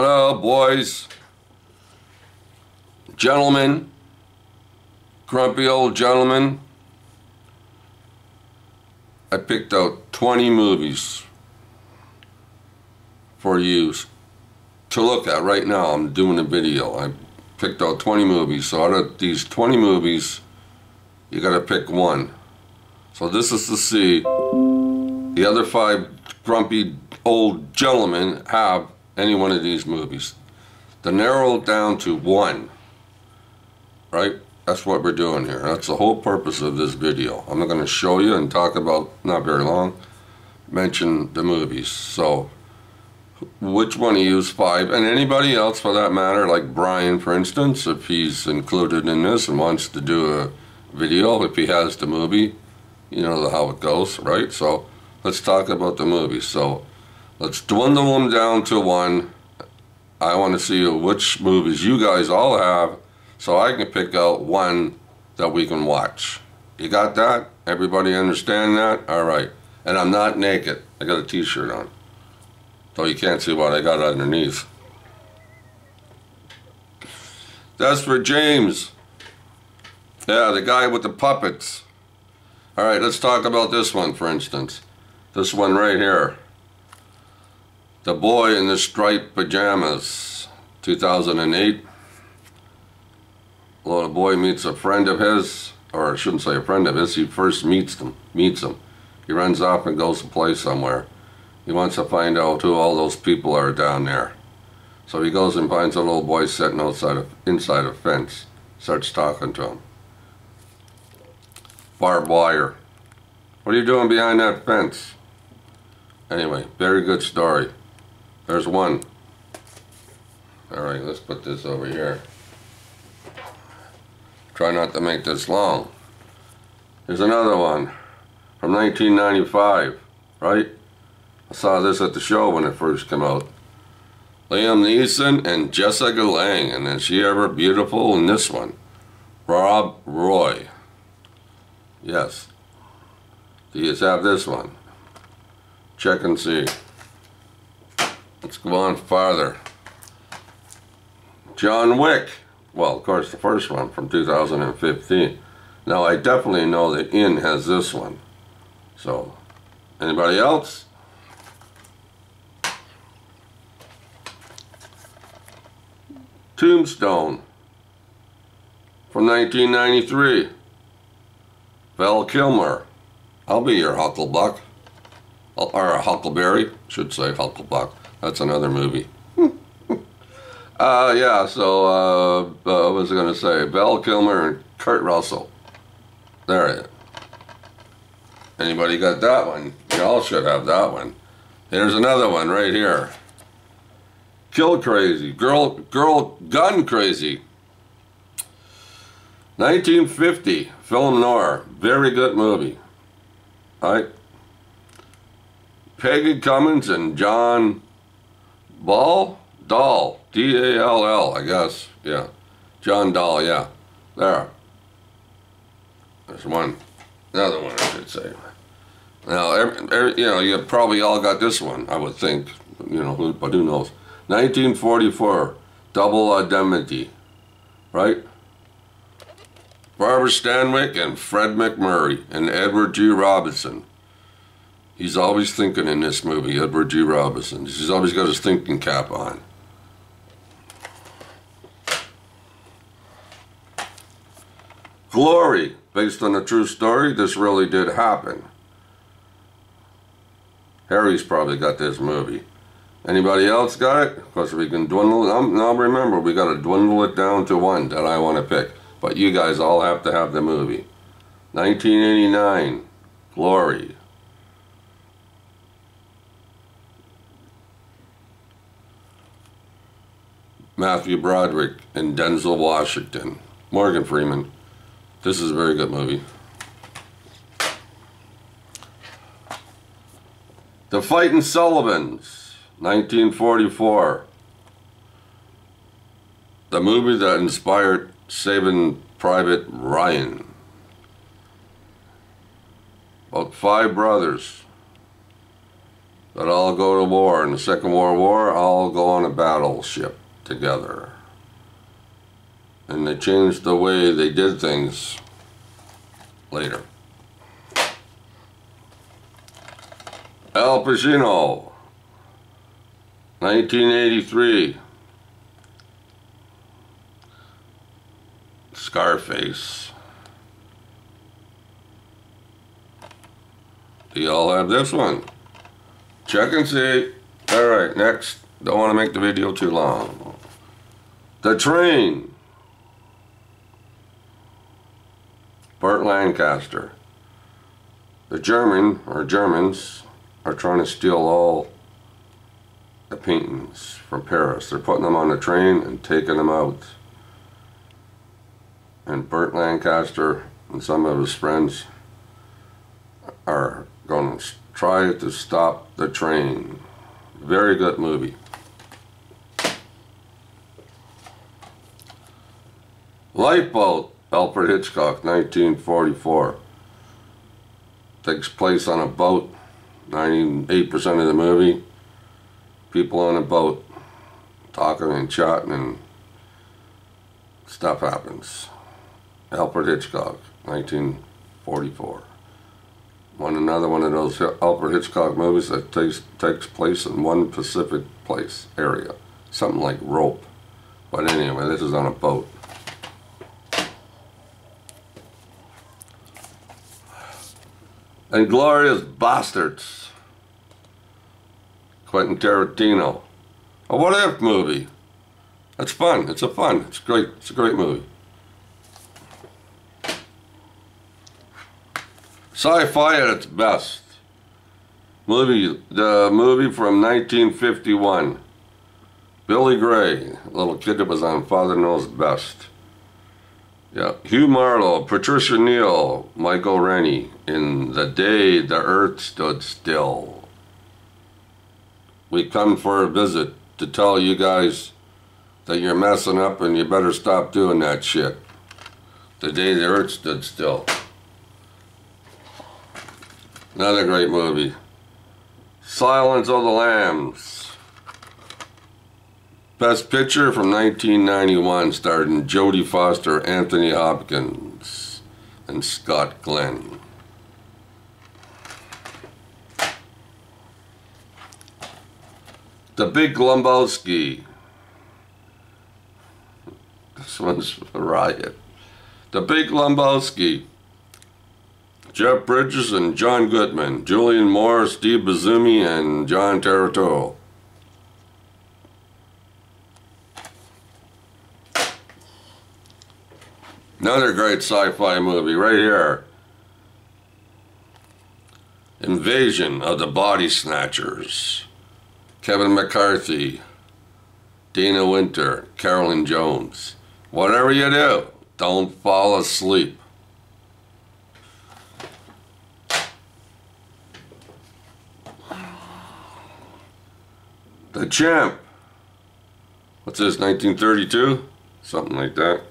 Hello, boys, gentlemen, grumpy old gentlemen. I picked out 20 movies for you to look at right now. I'm doing a video. I picked out 20 movies. So out of these 20 movies, you got to pick one. So this is to see the other five grumpy old gentlemen have any one of these movies. To narrow it down to one, right? That's what we're doing here. That's the whole purpose of this video. I'm going to show you and talk about, not very long, mention the movies. So, which one of you is five, and anybody else for that matter, like Brian for instance, if he's included in this and wants to do a video, if he has the movie, you know how it goes, right? So, let's talk about the movies. So, Let's dwindle them down to one. I want to see which movies you guys all have so I can pick out one that we can watch. You got that? Everybody understand that? All right. And I'm not naked. I got a t-shirt on. So you can't see what I got underneath. That's for James. Yeah, the guy with the puppets. All right, let's talk about this one, for instance. This one right here. The Boy in the Striped Pajamas, 2008. Well, boy meets a friend of his, or I shouldn't say a friend of his, he first meets them, meets him. He runs off and goes to play somewhere. He wants to find out who all those people are down there. So he goes and finds a little boy sitting outside of, inside a fence, starts talking to him. Barbed wire. What are you doing behind that fence? Anyway, very good story. There's one. All right, let's put this over here. Try not to make this long. There's another one from 1995, right? I saw this at the show when it first came out. Liam Neeson and Jessica Lange, and is she ever beautiful in this one? Rob Roy. Yes. Do you have this one? Check and see. Let's go on farther. John Wick. Well, of course, the first one from 2015. Now, I definitely know that In has this one. So, anybody else? Tombstone from 1993. Val Kilmer. I'll be your Hucklebuck. Or Huckleberry, should say Hucklebuck. That's another movie. uh, yeah, so, uh, uh, what was I going to say? Val Kilmer and Kurt Russell. There it is. Anybody got that one? Y'all should have that one. Here's another one right here. Kill Crazy. Girl, girl gun crazy. 1950. Film noir. Very good movie. Alright. Peggy Cummins and John Ball? Dall. D-A-L-L, I guess. Yeah. John Dall, yeah. There. There's one. Another one, I should say. Now, every, every, you know, you probably all got this one, I would think. You know, who, but who knows. 1944, Double Indemnity. Right? Barbara Stanwyck and Fred MacMurray and Edward G. Robinson. He's always thinking in this movie, Edward G. Robinson. He's always got his thinking cap on. Glory, based on a true story, this really did happen. Harry's probably got this movie. Anybody else got it? Because we can dwindle it. Um, now remember, we got to dwindle it down to one that I want to pick. But you guys all have to have the movie. 1989, Glory. Matthew Broderick and Denzel Washington. Morgan Freeman. This is a very good movie. The Fighting Sullivans, 1944. The movie that inspired Saving Private Ryan. About five brothers that all go to war. In the Second World War, all go on a battleship together. And they changed the way they did things later. Al Pacino, 1983. Scarface. Do y'all have this one? Check and see. Alright, next. Don't want to make the video too long. The Train. Burt Lancaster. The German, or Germans, are trying to steal all the paintings from Paris. They're putting them on the train and taking them out. And Burt Lancaster and some of his friends are going to try to stop the train. Very good movie. Lifeboat, Alfred Hitchcock, 1944. Takes place on a boat, 98% of the movie. People on a boat talking and chatting and stuff happens. Alfred Hitchcock, 1944. One another one of those Alfred Hitchcock movies that takes takes place in one Pacific place area, something like Rope. But anyway, this is on a boat. Inglourious Basterds. Quentin Tarantino. A what if movie. It's fun. It's a fun. It's great. It's a great movie. Sci-fi at its best. Movie, the movie from 1951. Billy Gray, little kid that was on Father Knows Best. Yeah, Hugh Marlowe, Patricia Neal, Michael Rennie, in The Day the Earth Stood Still. We come for a visit to tell you guys that you're messing up and you better stop doing that shit. The Day the Earth Stood Still. Another great movie. Silence of the Lambs. Best Picture from 1991 starring Jodie Foster, Anthony Hopkins, and Scott Glenn. The Big Lebowski. This one's a riot. The Big Lebowski. Jeff Bridges and John Goodman. Julianne Moore, Steve Buscemi, and John Turturro. Another great sci-fi movie right here. Invasion of the Body Snatchers. Kevin McCarthy, Dana Wynter, Carolyn Jones. Whatever you do, don't fall asleep. The Champ. What's this, 1932? Something like that.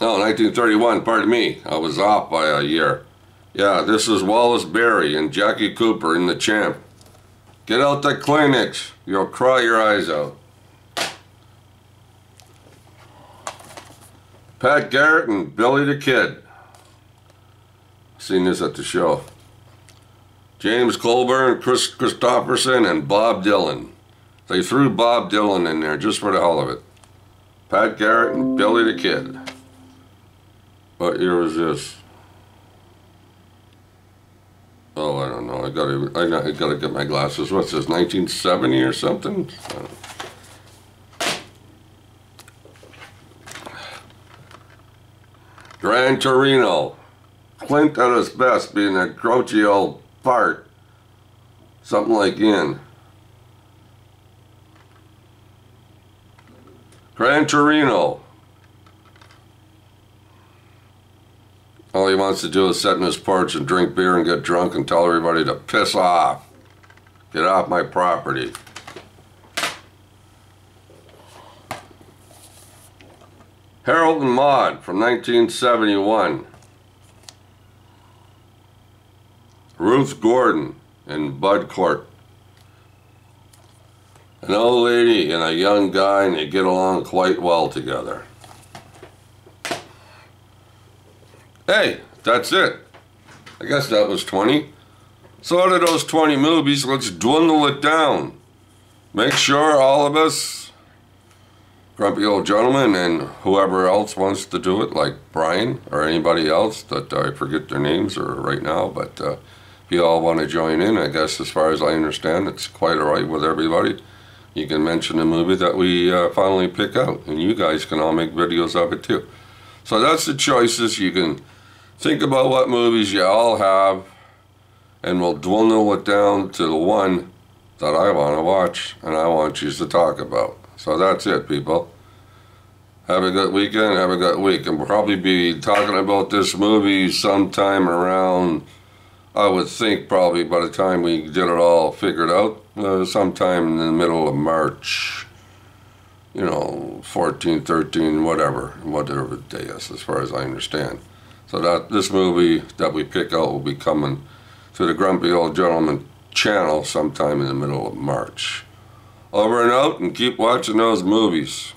No, 1931, pardon me. I was off by a year. Yeah, this is Wallace Beery and Jackie Cooper in The Champ. Get out the Kleenex. You'll cry your eyes out. Pat Garrett and Billy the Kid. Seen this at the show. James Colburn, Kris Kristofferson, and Bob Dylan. They threw Bob Dylan in there just for the hell of it. Pat Garrett and Billy the Kid. What year is this? Oh, I don't know. I gotta, I gotta, I gotta get my glasses. What's this, 1970 or something? Gran Torino. Clint at his best, being a grouchy old fart. Something like in. Gran Torino. All he wants to do is sit in his porch and drink beer and get drunk and tell everybody to piss off. Get off my property. Harold and Maude from 1971. Ruth Gordon and Bud Clark. An old lady and a young guy, and they get along quite well together. Hey, that's it. I guess that was 20. So out of those 20 movies, let's dwindle it down. Make sure all of us, grumpy old gentlemen and whoever else wants to do it, like Brian or anybody else that I forget their names or right now, but uh, if you all want to join in, I guess as far as I understand, it's quite alright with everybody. You can mention the movie that we uh, finally pick out, and you guys can all make videos of it too. So that's the choices. You can think about what movies you all have, and we'll dwindle it down to the one that I want to watch and I want you to talk about. So that's it, people. Have a good weekend. Have a good week. And we'll probably be talking about this movie sometime around, I would think probably by the time we get it all figured out, uh, sometime in the middle of March. You know, 14, 13, whatever, whatever the day is, as far as I understand. So that this movie that we pick out will be coming to the Grumpy Old Gentleman channel sometime in the middle of March. Over and out and keep watching those movies.